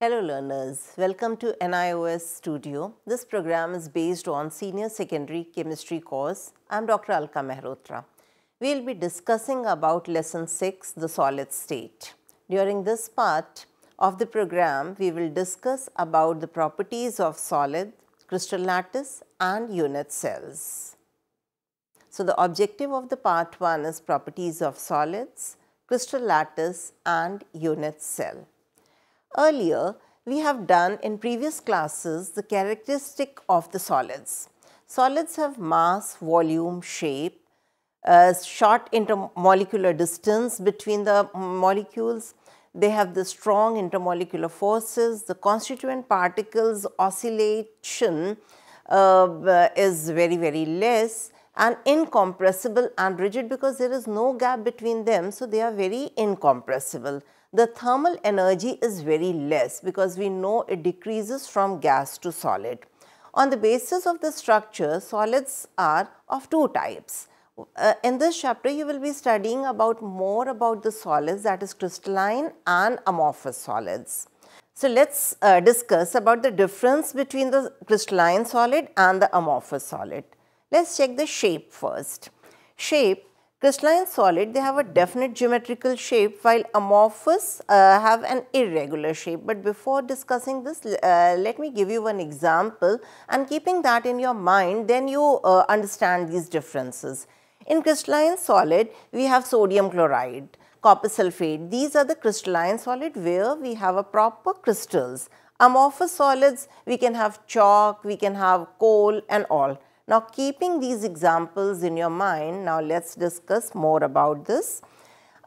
Hello learners, welcome to NIOS Studio. This program is based on Senior Secondary Chemistry course. I am Dr. Alka Mehrotra. We will be discussing about lesson 6, the solid state. During this part of the program, we will discuss about the properties of solid, crystal lattice and unit cells. So, the objective of the part 1 is properties of solids, crystal lattice and unit cell. Earlier, we have done in previous classes the characteristic of the solids. Solids have mass, volume, shape, a short intermolecular distance between the molecules. They have the strong intermolecular forces. The constituent particles oscillation uh, is very, very less and incompressible and rigid because there is no gap between them. So, they are very incompressible the thermal energy is very less because we know it decreases from gas to solid. On the basis of the structure, solids are of two types. Uh, in this chapter, you will be studying about more about the solids that is crystalline and amorphous solids. So, let us uh, discuss about the difference between the crystalline solid and the amorphous solid. Let us check the shape first. Shape Crystalline solid, they have a definite geometrical shape while amorphous uh, have an irregular shape. But before discussing this, uh, let me give you one example and keeping that in your mind, then you uh, understand these differences. In crystalline solid, we have sodium chloride, copper sulfate. These are the crystalline solid where we have a proper crystals. Amorphous solids, we can have chalk, we can have coal and all. Now, keeping these examples in your mind, now let us discuss more about this.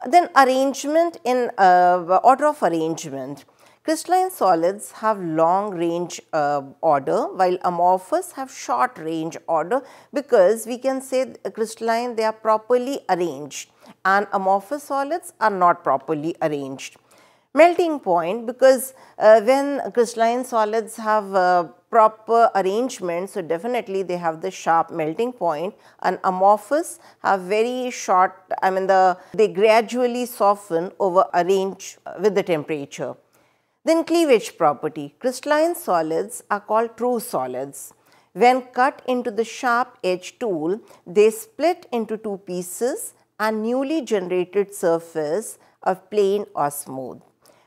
Then arrangement in uh, order of arrangement. Crystalline solids have long range uh, order while amorphous have short range order because we can say crystalline they are properly arranged and amorphous solids are not properly arranged. Melting point because uh, when crystalline solids have uh, proper arrangement. So, definitely they have the sharp melting point and amorphous have very short, I mean the they gradually soften over a range with the temperature. Then cleavage property, crystalline solids are called true solids. When cut into the sharp edge tool, they split into two pieces and newly generated surface of plain or smooth.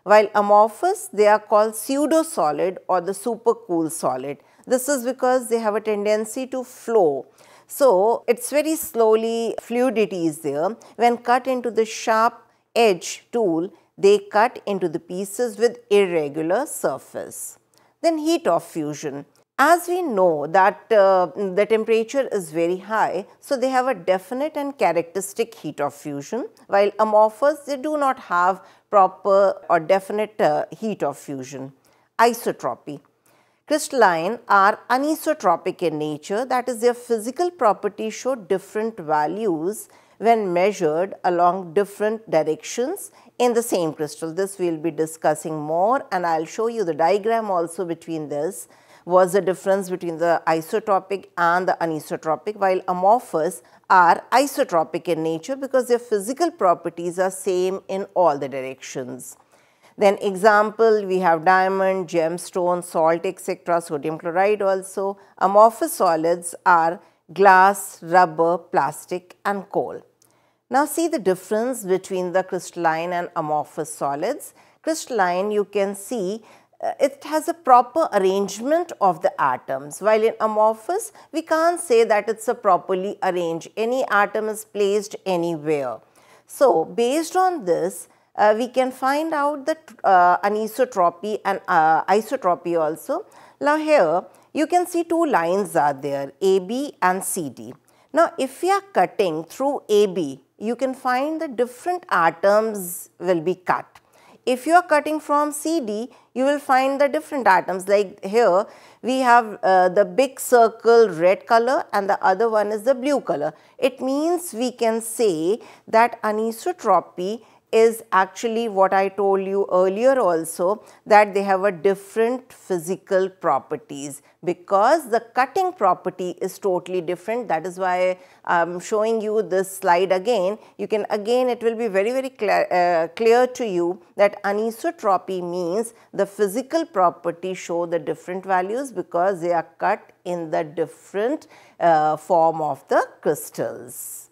While amorphous, they are called pseudo-solid or the supercool solid. This is because they have a tendency to flow. So, it is very slowly fluidity is there. When cut into the sharp edge tool, they cut into the pieces with irregular surface. Then heat of fusion. As we know that uh, the temperature is very high, so they have a definite and characteristic heat of fusion, while amorphous they do not have proper or definite uh, heat of fusion. Isotropy. Crystalline are anisotropic in nature, that is their physical properties show different values when measured along different directions in the same crystal. This we will be discussing more and I will show you the diagram also between this was the difference between the isotropic and the anisotropic while amorphous are isotropic in nature because their physical properties are same in all the directions. Then example we have diamond, gemstone, salt etc. sodium chloride also. Amorphous solids are glass, rubber, plastic and coal. Now see the difference between the crystalline and amorphous solids. Crystalline you can see it has a proper arrangement of the atoms while in amorphous we can't say that it's a properly arranged any atom is placed anywhere. So, based on this uh, we can find out the uh, anisotropy and uh, isotropy also. Now, here you can see two lines are there AB and CD. Now, if we are cutting through AB you can find the different atoms will be cut if you are cutting from CD, you will find the different atoms like here we have uh, the big circle red color and the other one is the blue color. It means we can say that anisotropy is actually what I told you earlier also that they have a different physical properties because the cutting property is totally different. That is why I am showing you this slide again. You can again it will be very very clear, uh, clear to you that anisotropy means the physical property show the different values because they are cut in the different uh, form of the crystals.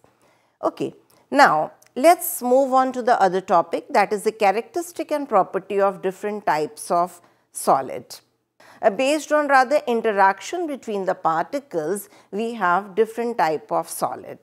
Okay. Now, let us move on to the other topic that is the characteristic and property of different types of solid. Uh, based on rather interaction between the particles, we have different type of solid.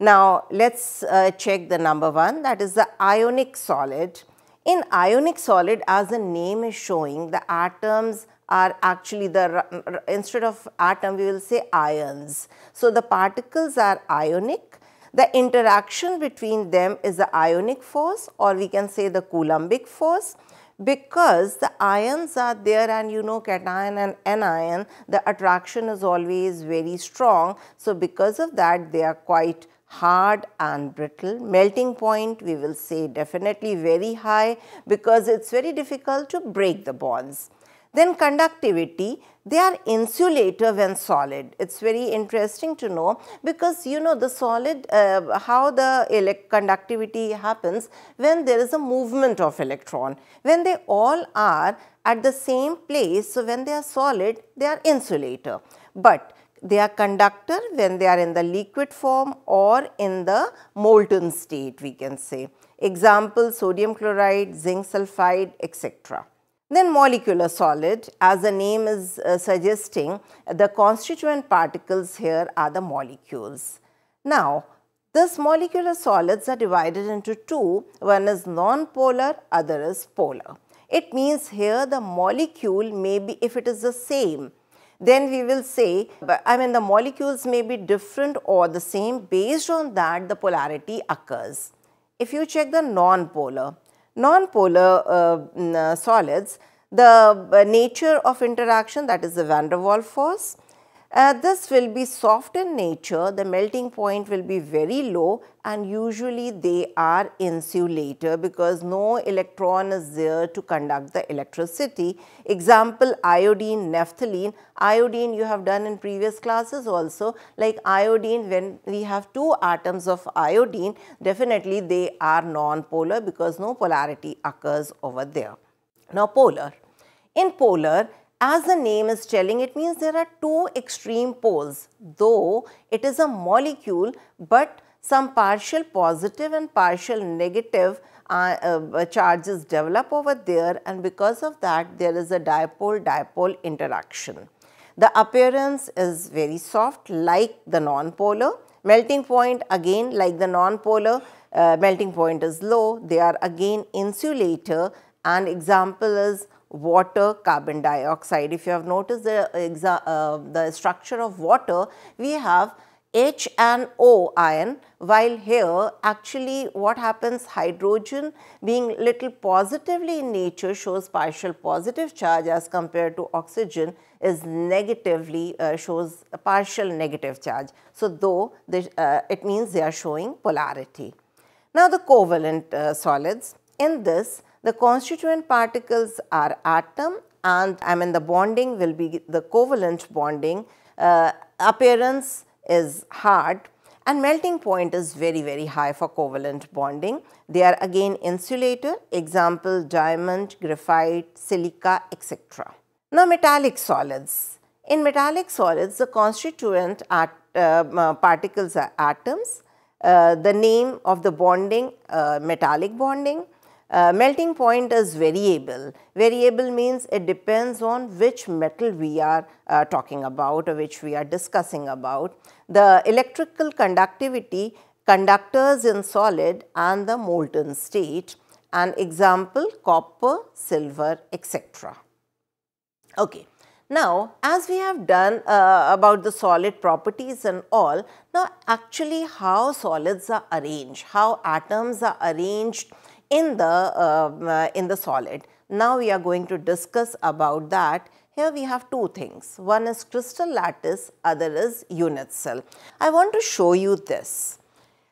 Now, let us uh, check the number 1 that is the ionic solid. In ionic solid as the name is showing the atoms are actually the instead of atom we will say ions. So, the particles are ionic the interaction between them is the ionic force or we can say the Coulombic force because the ions are there and you know cation and anion the attraction is always very strong. So, because of that they are quite hard and brittle. Melting point we will say definitely very high because it is very difficult to break the bonds. Then conductivity, they are insulator when solid. It is very interesting to know because you know the solid, uh, how the conductivity happens when there is a movement of electron. When they all are at the same place, so when they are solid, they are insulator. But they are conductor when they are in the liquid form or in the molten state we can say. Example sodium chloride, zinc sulphide etc. Then molecular solid as the name is uh, suggesting the constituent particles here are the molecules. Now this molecular solids are divided into two one is non-polar other is polar. It means here the molecule may be if it is the same then we will say I mean the molecules may be different or the same based on that the polarity occurs. If you check the non-polar non-polar uh, uh, solids, the uh, nature of interaction that is the van der Waals force. Uh, this will be soft in nature, the melting point will be very low and usually they are insulator because no electron is there to conduct the electricity. Example iodine, naphthalene, iodine you have done in previous classes also like iodine when we have two atoms of iodine definitely they are non-polar because no polarity occurs over there. Now polar, in polar as the name is telling, it means there are two extreme poles, though it is a molecule, but some partial positive and partial negative uh, uh, charges develop over there and because of that there is a dipole-dipole interaction. The appearance is very soft like the non-polar. Melting point again like the non-polar, uh, melting point is low. They are again insulator and example is water carbon dioxide. If you have noticed the, uh, the structure of water, we have H and O ion while here actually what happens hydrogen being little positively in nature shows partial positive charge as compared to oxygen is negatively uh, shows a partial negative charge. So, though uh, it means they are showing polarity. Now, the covalent uh, solids in this the constituent particles are atom and I mean the bonding will be the covalent bonding. Uh, appearance is hard and melting point is very very high for covalent bonding. They are again insulator example diamond, graphite, silica etc. Now metallic solids. In metallic solids the constituent at, uh, particles are atoms. Uh, the name of the bonding uh, metallic bonding uh, melting point is variable. Variable means it depends on which metal we are uh, talking about or which we are discussing about. The electrical conductivity, conductors in solid and the molten state an example copper, silver etc. Okay. Now, as we have done uh, about the solid properties and all, now actually how solids are arranged, how atoms are arranged in the, uh, in the solid. Now we are going to discuss about that. Here we have two things. One is crystal lattice, other is unit cell. I want to show you this.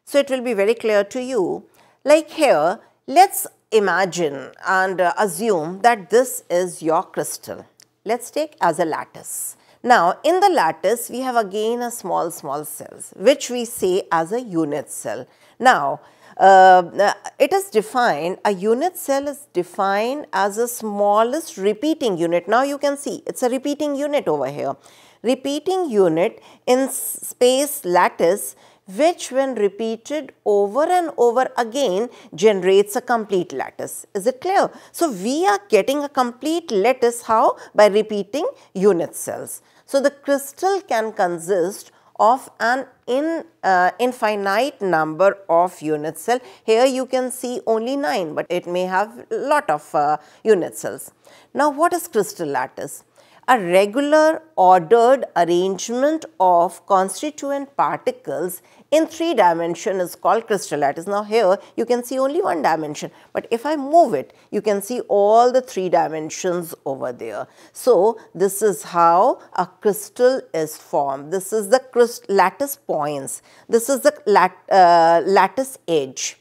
So it will be very clear to you. Like here, Let's imagine and uh, assume that this is your crystal. Let's take as a lattice. Now, in the lattice, we have again a small, small cells, which we say as a unit cell. Now, uh, it is defined, a unit cell is defined as the smallest repeating unit. Now, you can see it's a repeating unit over here. Repeating unit in space lattice which when repeated over and over again generates a complete lattice. Is it clear? So, we are getting a complete lattice how? By repeating unit cells. So, the crystal can consist of an in, uh, infinite number of unit cell. Here you can see only 9, but it may have lot of uh, unit cells. Now, what is crystal lattice? A regular ordered arrangement of constituent particles in three dimension is called crystal lattice. Now here you can see only one dimension, but if I move it, you can see all the three dimensions over there. So this is how a crystal is formed. This is the lattice points. This is the lat uh, lattice edge.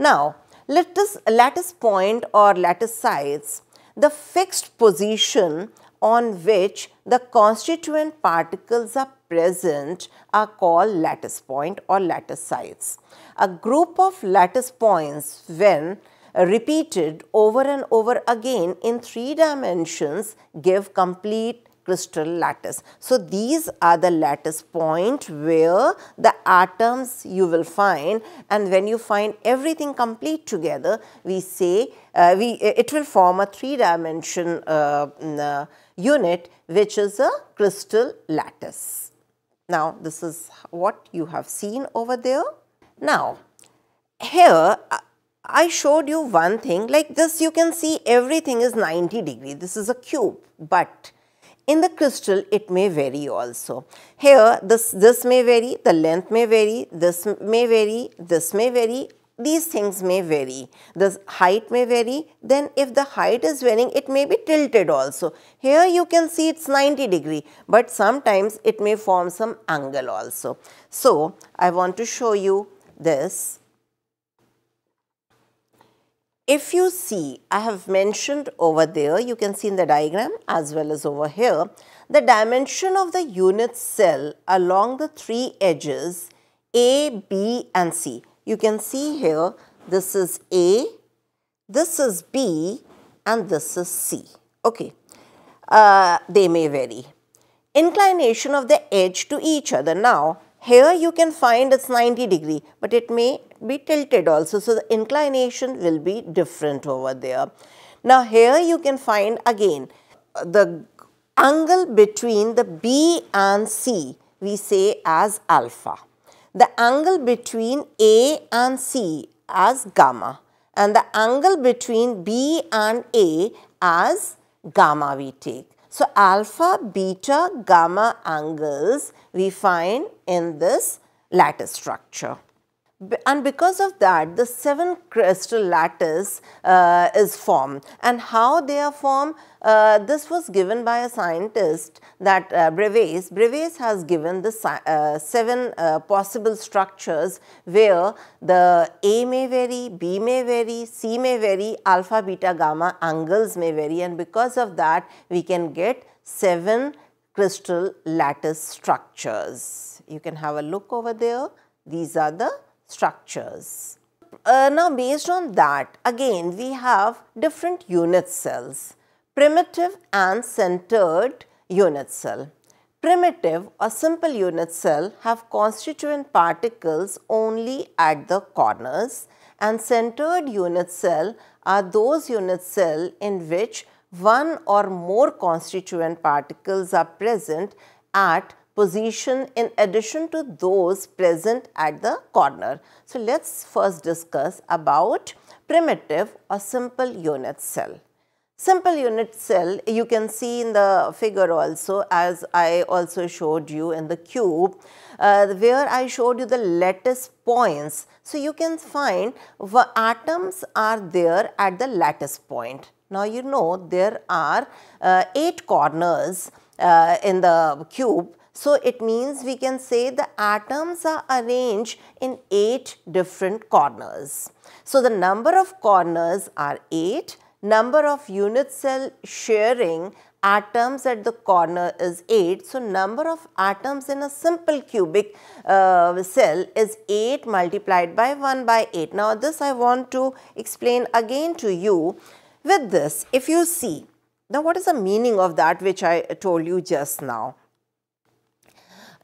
Now lattice, lattice point or lattice sites the fixed position on which the constituent particles are present are called lattice point or lattice sites. A group of lattice points when repeated over and over again in three dimensions give complete crystal lattice. So, these are the lattice point where the atoms you will find and when you find everything complete together we say uh, we it will form a three dimension uh, uh, unit which is a crystal lattice. Now, this is what you have seen over there. Now, here I showed you one thing like this you can see everything is 90 degree. This is a cube, but in the crystal it may vary also. Here this, this may vary, the length may vary, this may vary, this may vary these things may vary. The height may vary. Then if the height is varying, it may be tilted also. Here you can see it's 90 degree, but sometimes it may form some angle also. So, I want to show you this. If you see, I have mentioned over there, you can see in the diagram as well as over here, the dimension of the unit cell along the three edges A, B and C you can see here this is A, this is B and this is C. Okay. Uh, they may vary. Inclination of the edge to each other. Now, here you can find it's 90 degree, but it may be tilted also. So, the inclination will be different over there. Now, here you can find again the angle between the B and C we say as alpha the angle between A and C as gamma and the angle between B and A as gamma we take. So, alpha, beta, gamma angles we find in this lattice structure and because of that the seven crystal lattice uh, is formed and how they are formed uh, this was given by a scientist that uh, Bravais, Bravais has given the uh, seven uh, possible structures where the A may vary, B may vary, C may vary, alpha, beta, gamma angles may vary and because of that we can get seven crystal lattice structures. You can have a look over there. These are the structures. Uh, now based on that again we have different unit cells primitive and centered unit cell. Primitive or simple unit cell have constituent particles only at the corners and centered unit cell are those unit cell in which one or more constituent particles are present at position in addition to those present at the corner. So, let us first discuss about primitive or simple unit cell. Simple unit cell you can see in the figure also as I also showed you in the cube uh, where I showed you the lattice points. So, you can find atoms are there at the lattice point. Now, you know there are uh, 8 corners uh, in the cube So it means we can say the atoms are arranged in 8 different corners. So the number of corners are 8, number of unit cell sharing atoms at the corner is 8. So, number of atoms in a simple cubic uh, cell is 8 multiplied by 1 by 8. Now, this I want to explain again to you. With this, if you see, now what is the meaning of that which I told you just now?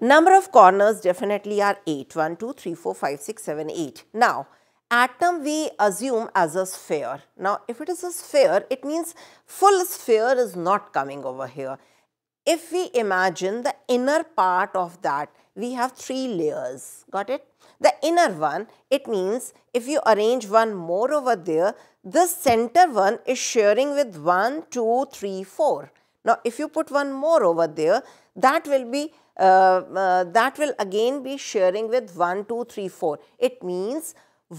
Number of corners definitely are 8. 1, 2, 3, 4, 5, 6, 7, 8. Now, atom we assume as a sphere. Now, if it is a sphere, it means full sphere is not coming over here. If we imagine the inner part of that, we have three layers. Got it? The inner one, it means if you arrange one more over there, this center one is sharing with 1, 2, 3, 4. Now, if you put one more over there, that will be Uh, uh, that will again be sharing with 1, 2, 3, 4. It means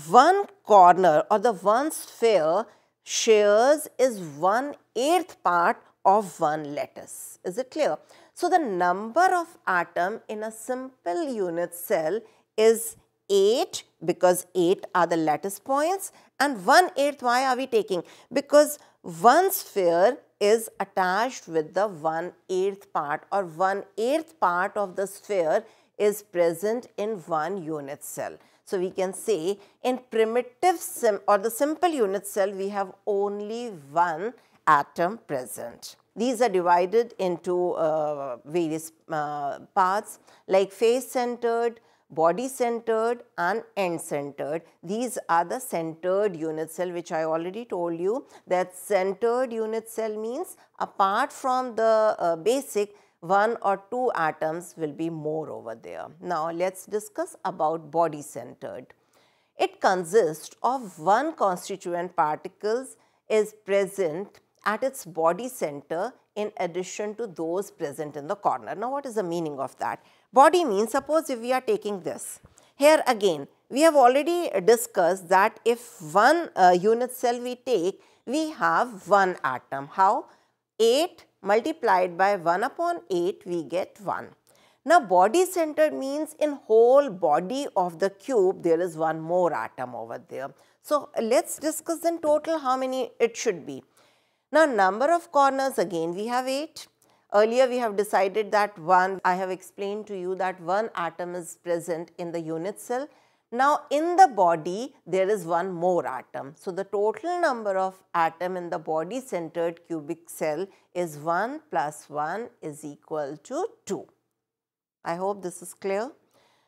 one corner or the one sphere shares is one eighth part of one lattice. Is it clear? So, the number of atom in a simple unit cell is 8 because 8 are the lattice points and 1 eighth why are we taking? Because one sphere is attached with the 1 eighth part or 1 eighth part of the sphere is present in one unit cell. So, we can say in primitive or the simple unit cell we have only one atom present. These are divided into uh, various uh, parts like face centered, body centered and end centered. These are the centered unit cell which I already told you that centered unit cell means apart from the uh, basic one or two atoms will be more over there. Now, let us discuss about body centered. It consists of one constituent particles is present at its body center in addition to those present in the corner. Now, what is the meaning of that? Body means suppose if we are taking this. Here again, we have already discussed that if one uh, unit cell we take, we have one atom. How? 8 multiplied by 1 upon 8 we get 1. Now body centered means in whole body of the cube there is one more atom over there. So let's discuss in total how many it should be. Now number of corners again we have 8. Earlier we have decided that 1, I have explained to you that 1 atom is present in the unit cell now, in the body, there is one more atom. So, the total number of atom in the body centered cubic cell is 1 plus 1 is equal to 2. I hope this is clear.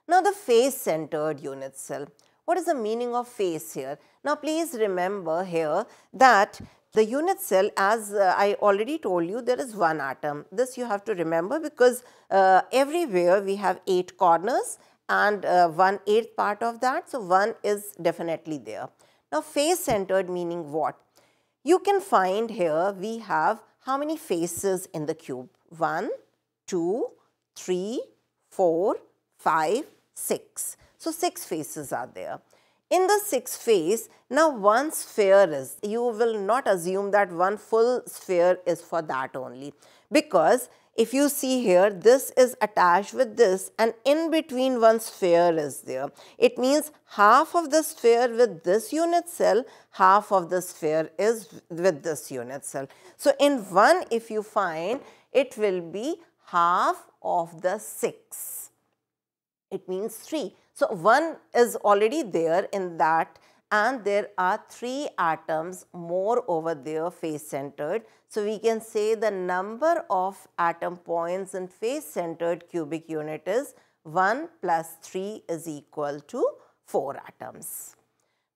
Now, the face centered unit cell. What is the meaning of face here? Now, please remember here that the unit cell as uh, I already told you there is one atom. This you have to remember because uh, everywhere we have 8 corners and uh, 1 eighth part of that. So, 1 is definitely there. Now, face centered meaning what? You can find here we have how many faces in the cube? 1, 2, 3, 4, 5, 6. So, 6 faces are there. In the sixth phase, now one sphere is, you will not assume that one full sphere is for that only because if you see here, this is attached with this and in between one sphere is there. It means half of the sphere with this unit cell, half of the sphere is with this unit cell. So, in one if you find, it will be half of the 6. It means 3. So, 1 is already there in that and there are 3 atoms more over there face centered so, we can say the number of atom points in face centered cubic unit is 1 plus 3 is equal to 4 atoms.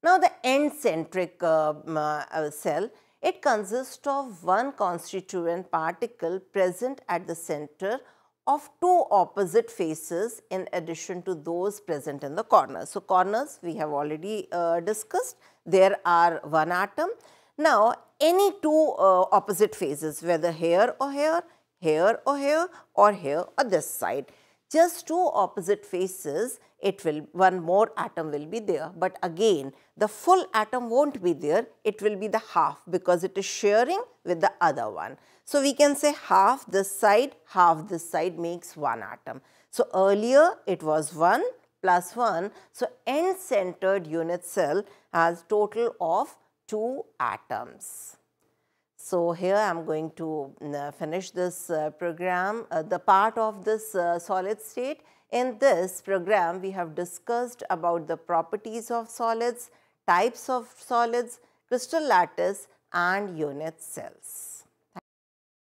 Now, the end centric uh, uh, cell, it consists of one constituent particle present at the center of two opposite faces in addition to those present in the corners. So, corners we have already uh, discussed, there are one atom now, any two uh, opposite faces, whether here or here, here or here, or here or this side. Just two opposite faces, it will one more atom will be there. But again, the full atom won't be there, it will be the half because it is sharing with the other one. So, we can say half this side, half this side makes one atom. So, earlier it was 1 plus 1. So, end centered unit cell has total of 2 atoms. So, here I am going to uh, finish this uh, program, uh, the part of this solid state. In this program, we have discussed about the properties of solids, types of solids, crystal lattice and unit cells.